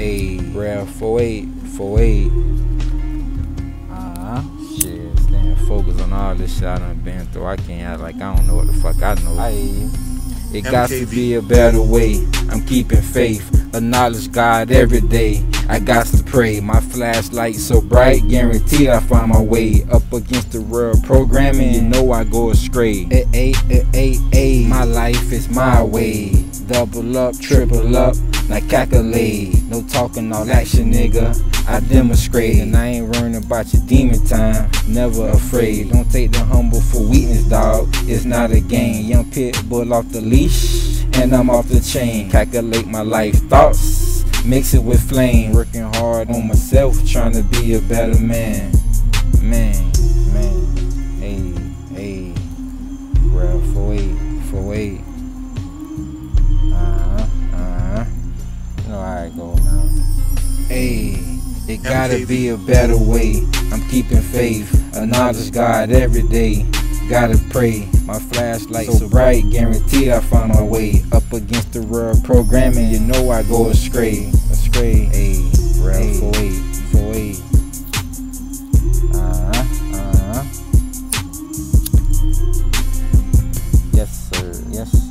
A Rev 48, 48. Uh-huh. Shit, staying focused on all this shit I done been through. I can't act like I don't know what the fuck I know. I, it got to be a better way. I'm keeping faith. Acknowledge God every day. I got to pray. My flashlight so bright, guaranteed I find my way up against the world programming. You know I go astray. A a a a a. My life is my way. Double up, triple up, like calculate, no talking, all action, nigga. I demonstrate, and I ain't worrying about your demon time. Never afraid, don't take the humble for weakness, dog. It's not a game. Young pit bull off the leash, and I'm off the chain. Calculate my life thoughts, mix it with flame. Working hard on myself, trying to be a better man. Man, man, hey, hey, bro, 48, how it go now. Hey. It gotta be a better way. I'm keeping faith. Acknowledge God every day. Gotta pray. My flashlight so bright, guarantee I find my way. Up against the world programming, you know I go astray. Astray. Hey, real for eight, for eight. Uh huh, uh huh. Yes, sir. Yes, sir.